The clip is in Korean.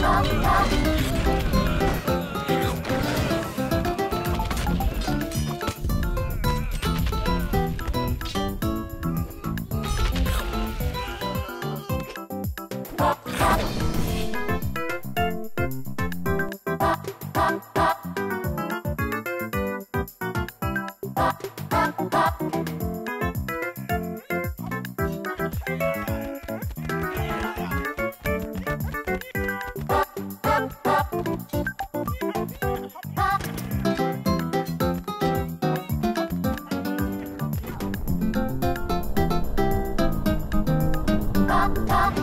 Pop, pop. 팍팍